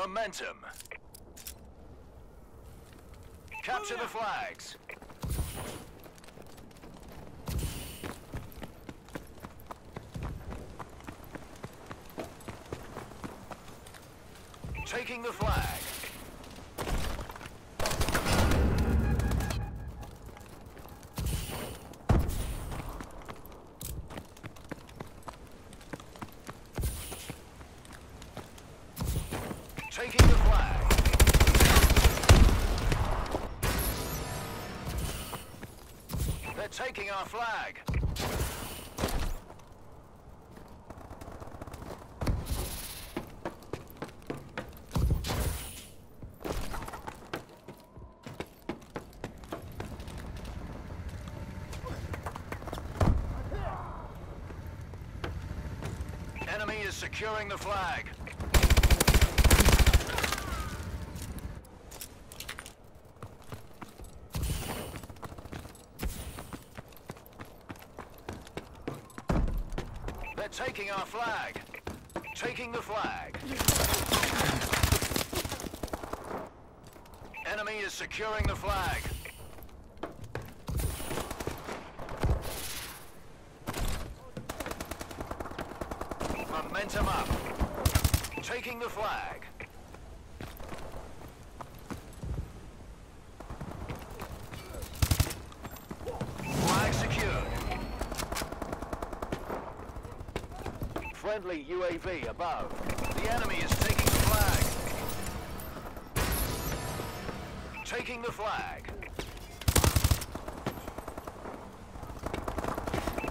Momentum. Capture the flags. Taking the flag. Taking our flag. Enemy is securing the flag. Taking our flag. Taking the flag. Enemy is securing the flag. Momentum up. Taking the flag. Friendly UAV above. The enemy is taking the flag. Taking the flag.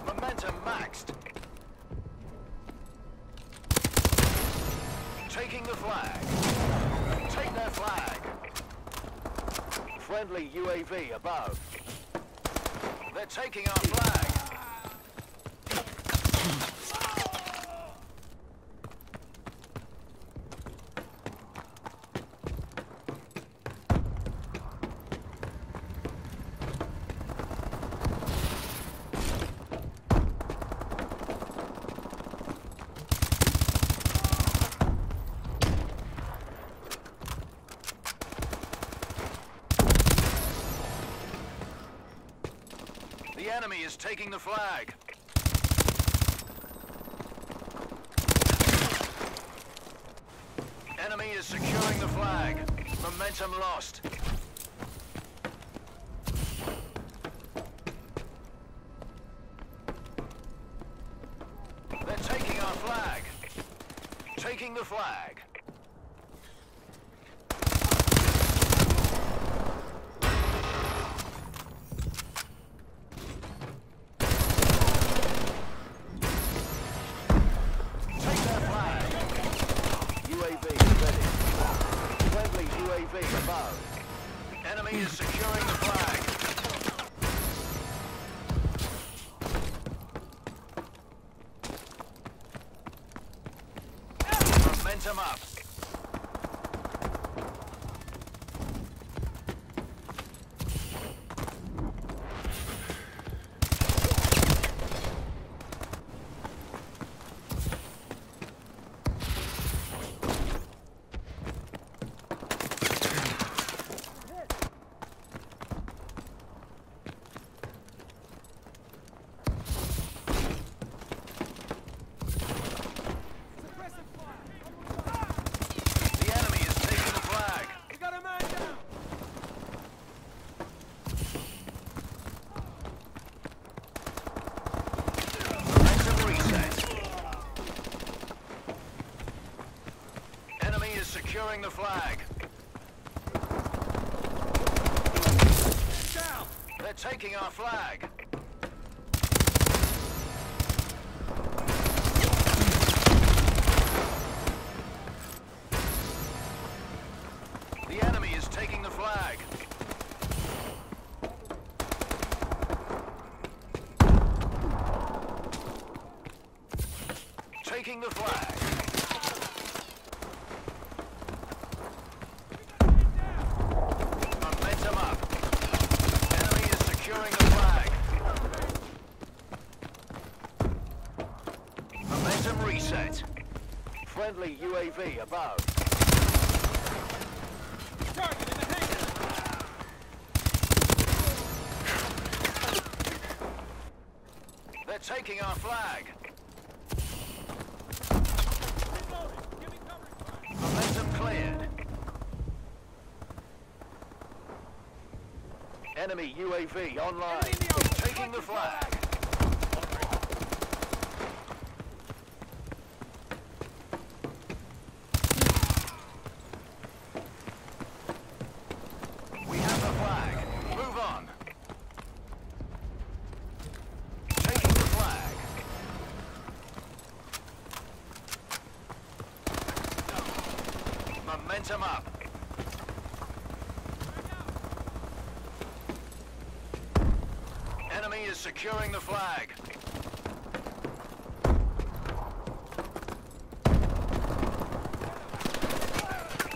Momentum maxed. Taking the flag. Take their flag. Friendly UAV above. They're taking our flag. The enemy is taking the flag. Enemy is securing the flag. Momentum lost. They're taking our flag. Taking the flag. Momentum up. The enemy is taking the flag. We got a man down! Momentum reset. Enemy is securing the flag. Down! They're taking our flag. Friendly UAV above. They're taking our flag. Momentum cleared. Enemy UAV online. Taking the flag. We have the flag. Move on. Taking the flag. Momentum up. Enemy is securing the flag.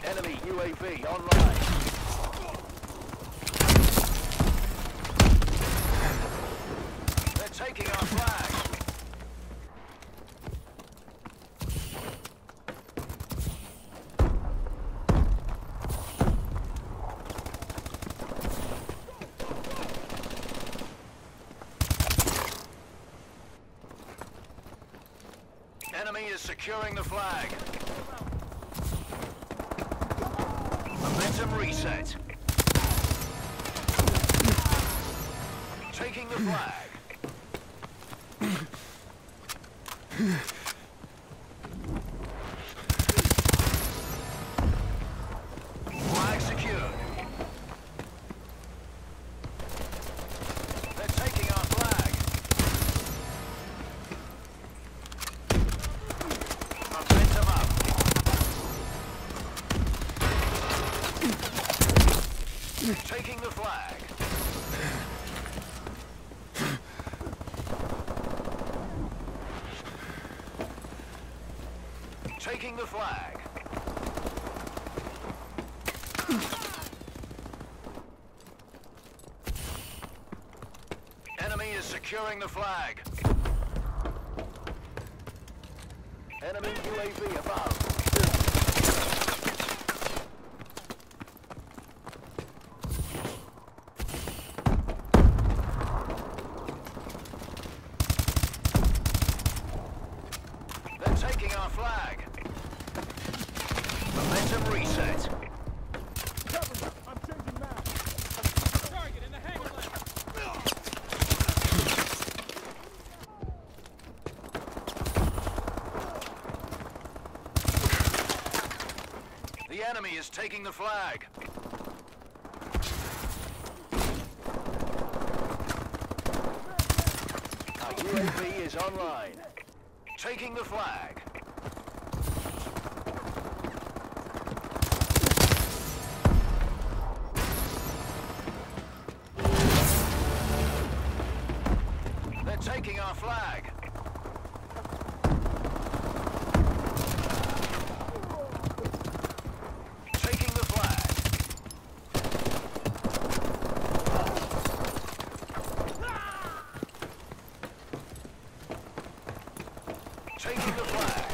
Enemy UAV online. They're taking our flag. Enemy is securing the flag. Momentum reset. Taking the flag. Taking the flag. Enemy is securing the flag. Enemy UAV above. Taking our flag. Momentum reset. The enemy is taking the flag. Our UAV is online. Taking the flag. The flag.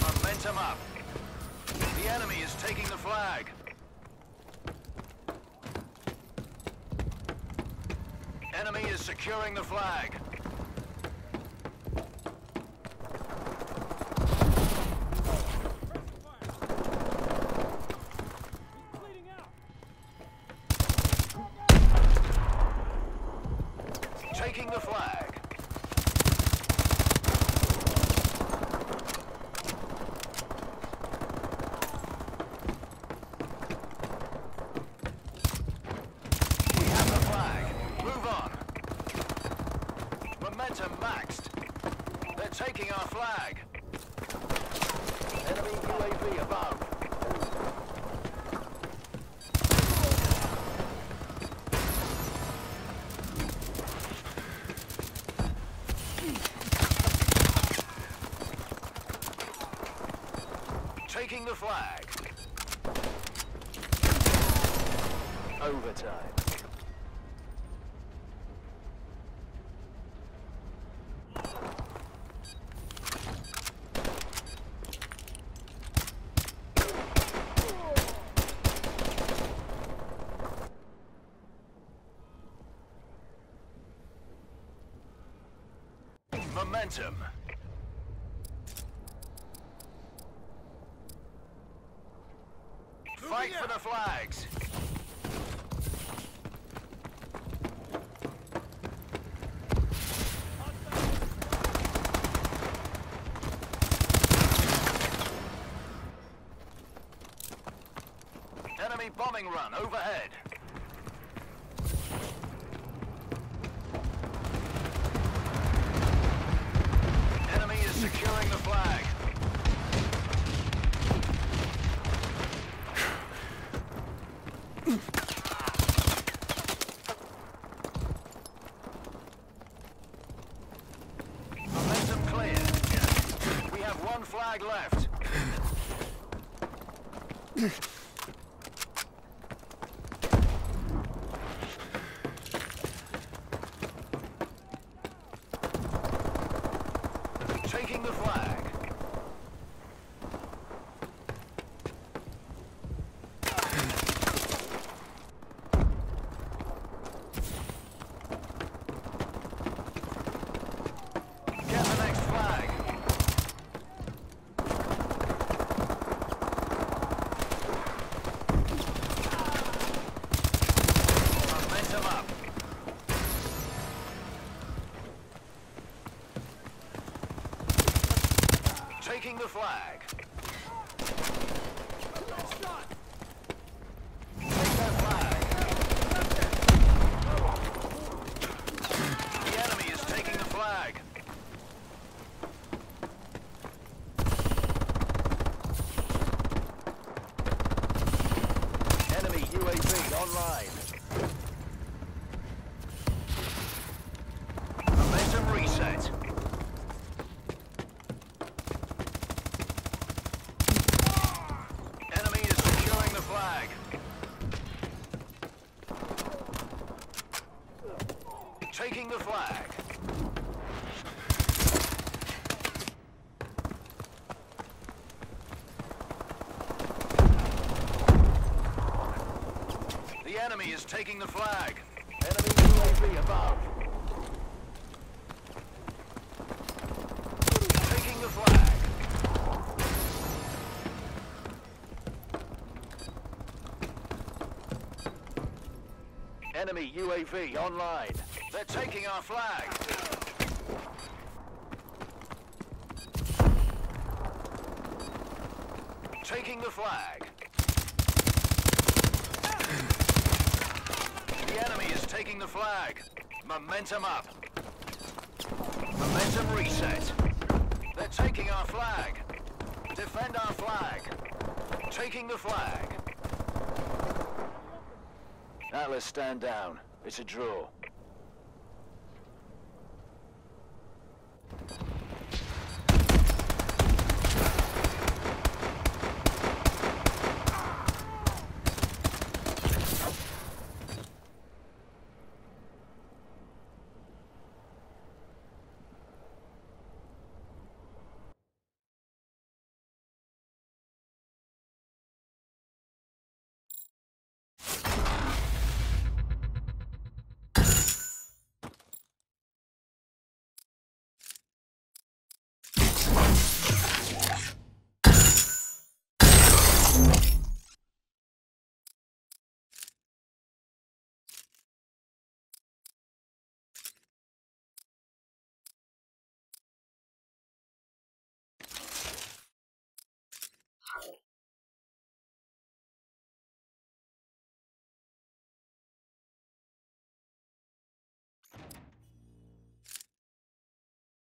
Momentum up. The enemy is taking the flag. Enemy is securing the flag. Bleeding out! Taking the flag. We have the flag. Move on. Momentum maxed. They're taking our flag. Enemy UAV above. Taking the flag. Overtime. Momentum. Fight for the flags. Enemy bombing run overhead. Enemy is securing the flag. Taking the flag. Get the next flag. Momentum up. Taking the flag. Take that flag. The enemy is taking the flag. Enemy UAV online. Momentum reset. Enemy is securing the flag. Taking the flag. The enemy is taking the flag. Enemy UAV above. Taking the flag. Enemy UAV online. They're taking our flag. Taking the flag. The enemy is taking the flag. Momentum up. Momentum reset. They're taking our flag. Defend our flag. Taking the flag. Atlas, stand down. It's a draw.